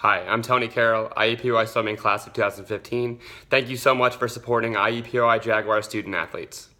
Hi, I'm Tony Carroll, IEPOI Swimming Class of 2015. Thank you so much for supporting IEPOI Jaguar student athletes.